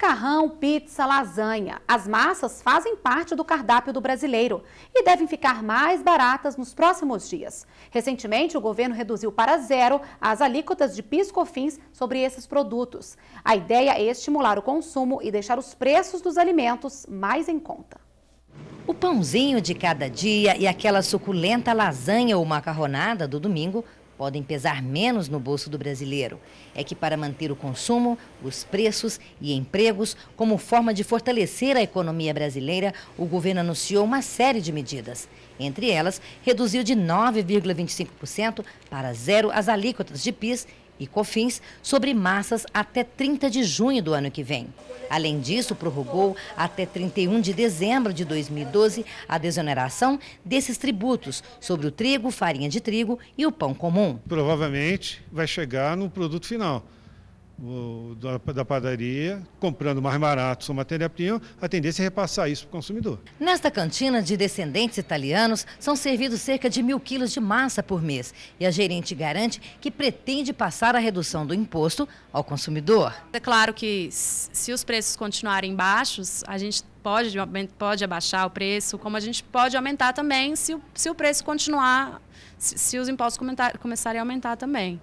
Macarrão, pizza, lasanha. As massas fazem parte do cardápio do brasileiro e devem ficar mais baratas nos próximos dias. Recentemente, o governo reduziu para zero as alíquotas de piscofins sobre esses produtos. A ideia é estimular o consumo e deixar os preços dos alimentos mais em conta. O pãozinho de cada dia e aquela suculenta lasanha ou macarronada do domingo podem pesar menos no bolso do brasileiro. É que para manter o consumo, os preços e empregos como forma de fortalecer a economia brasileira, o governo anunciou uma série de medidas. Entre elas, reduziu de 9,25% para zero as alíquotas de PIS e COFINS sobre massas até 30 de junho do ano que vem. Além disso, prorrogou até 31 de dezembro de 2012 a desoneração desses tributos sobre o trigo, farinha de trigo e o pão comum. Provavelmente vai chegar no produto final o, da, da, padaria, comprando mais barato sua matéria-prima, a tendência é repassar isso para o consumidor. Nesta cantina de descendentes italianos, são servidos cerca de mil quilos de massa por mês. E a gerente garante que pretende passar a redução do imposto ao consumidor. É claro que se os preços continuarem baixos, a gente pode, pode abaixar o preço, como a gente pode aumentar também se o, se o preço continuar, se, se os impostos começarem a aumentar também.